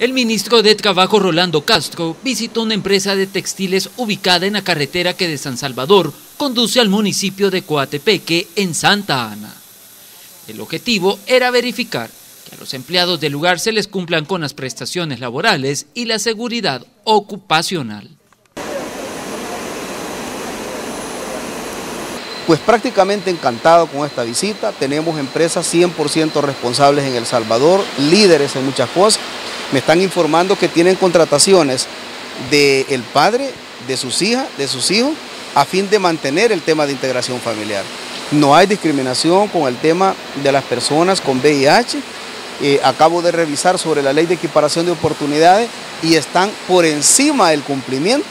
El ministro de Trabajo Rolando Castro visitó una empresa de textiles ubicada en la carretera que de San Salvador conduce al municipio de Coatepeque en Santa Ana. El objetivo era verificar que a los empleados del lugar se les cumplan con las prestaciones laborales y la seguridad ocupacional. Pues prácticamente encantado con esta visita. Tenemos empresas 100% responsables en El Salvador, líderes en muchas cosas. Me están informando que tienen contrataciones del padre, de sus hijas, de sus hijos, a fin de mantener el tema de integración familiar. No hay discriminación con el tema de las personas con VIH. Eh, acabo de revisar sobre la ley de equiparación de oportunidades y están por encima del cumplimiento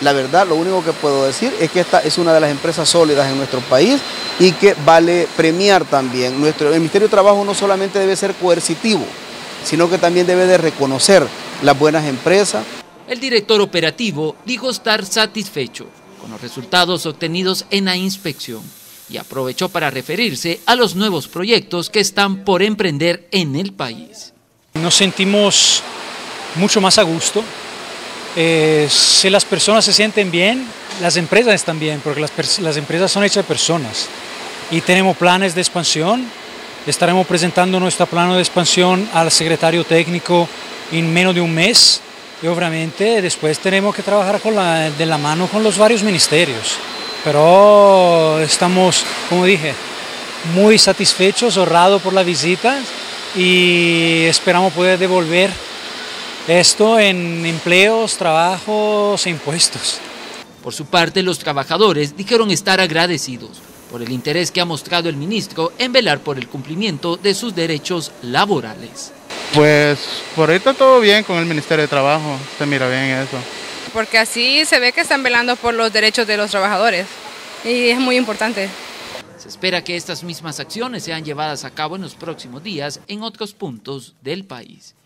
la verdad, lo único que puedo decir es que esta es una de las empresas sólidas en nuestro país y que vale premiar también. Nuestro, el Ministerio de Trabajo no solamente debe ser coercitivo, sino que también debe de reconocer las buenas empresas. El director operativo dijo estar satisfecho con los resultados obtenidos en la inspección y aprovechó para referirse a los nuevos proyectos que están por emprender en el país. Nos sentimos mucho más a gusto eh, si las personas se sienten bien, las empresas están bien, porque las, las, empresas son hechas de personas. Y tenemos planes de expansión. Estaremos presentando nuestro plano de expansión al secretario técnico en menos de un mes. Y obviamente después tenemos que trabajar de la mano con los varios ministerios. Pero estamos, como dije, muy satisfechos, honrados por la visita y esperamos poder devolver esto en empleos, trabajos e impuestos. Por su parte, los trabajadores dijeron estar agradecidos por el interés que ha mostrado el ministro en velar por el cumplimiento de sus derechos laborales. Pues por ahorita todo bien con el Ministerio de Trabajo, se mira bien eso. Porque así se ve que están velando por los derechos de los trabajadores y es muy importante. Se espera que estas mismas acciones sean llevadas a cabo en los próximos días en otros puntos del país.